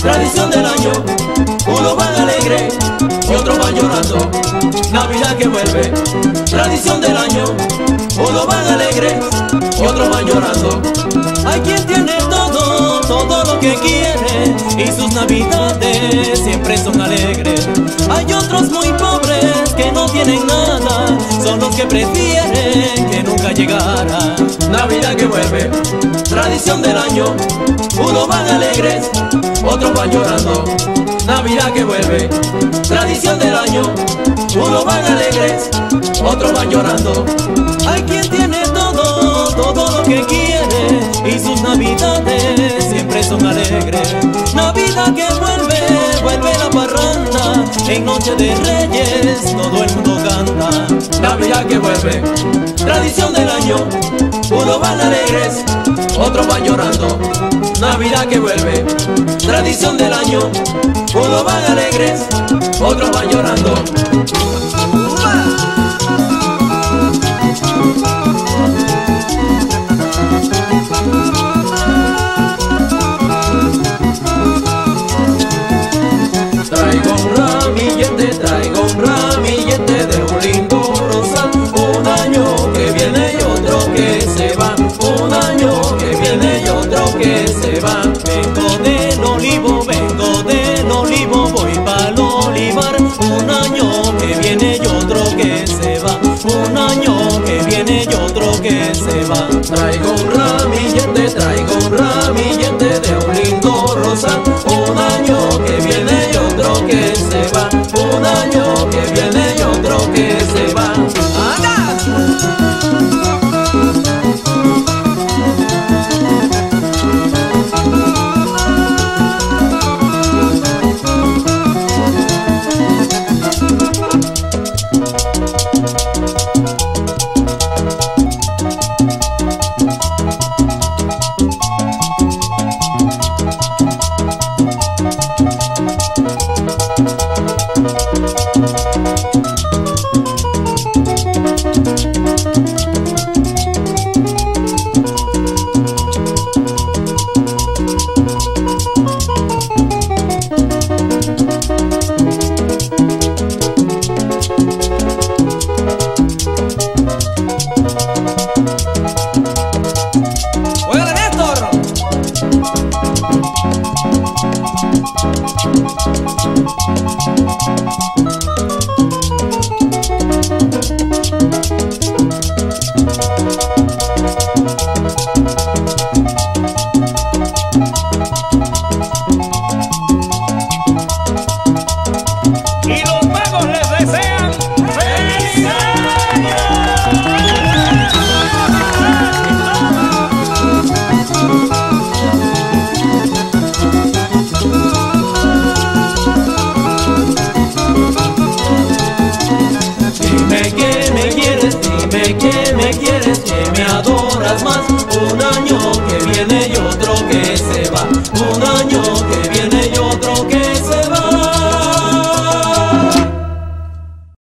tradición del año. Unos van alegres y otros van llorando. Navidad que vuelve, tradición del año. Unos van alegres y otros van llorando. Hay quien tiene todo, todo lo que quiere y sus navidades siempre son alegres. Hay otros son los que prefieren que nunca llegara. Navidad que vuelve, tradición del año. Unos van alegres, otros van llorando. Navidad que vuelve, tradición del año. Unos van alegres, otros van llorando. Hay quien tiene todo, todo lo que quiere y sus navidades siempre son alegres. Navidad que vuelve, vuelve la parranda. En noche de reyes todo el mundo. Navidad que vuelve, tradición del año. Unos van alegres, otros van llorando. Navidad que vuelve, tradición del año. Unos van alegres, otros van llorando. Un año que viene y otro que se va. Un año que viene y otro que se va. Traigo un ramillete, traigo un ramillete de un lindo rosal. Un año que viene y otro que se va. Un año Y Dime que